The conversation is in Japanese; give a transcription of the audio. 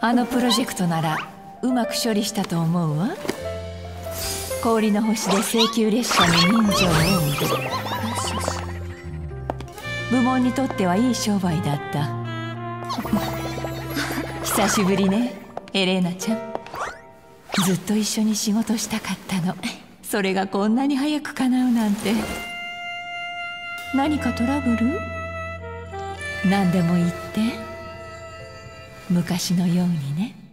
あのプロジェクトならうまく処理したと思うわ。氷の星で請求列車に人情を生む部門にとってはいい商売だった。久しぶりねエレーナちゃん。ずっと一緒に仕事したかったの。それがこんなに早く叶うなんて。何かトラブル？何でも言って。昔のようにね。